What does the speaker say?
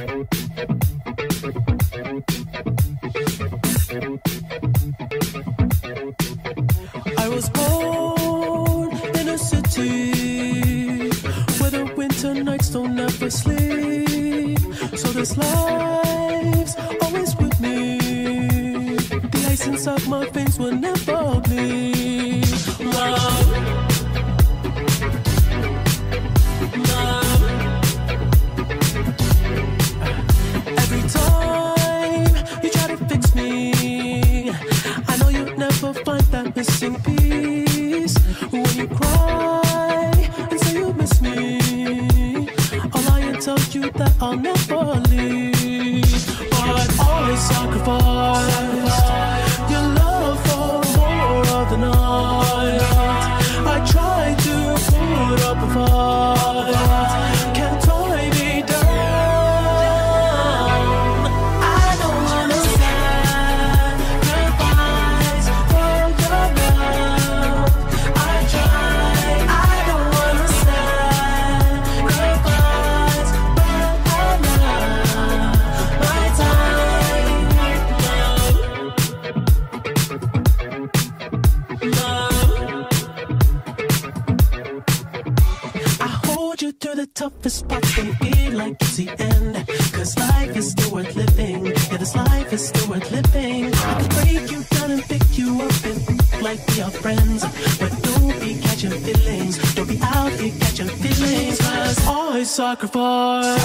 I was born in a city where the winter nights don't ever sleep. So this life's always with me. The ice inside my veins will never bleed. Love. Missing piece. When you cry and say you miss me, I'll tell you that I'll never leave. But always sacrifice toughest parts and feel like it's the end. Cause life is still worth living. Yeah, this life is still worth living. I can break you down and pick you up and like we are friends. But don't be catching feelings. Don't be out here catching feelings. Cause I sacrifice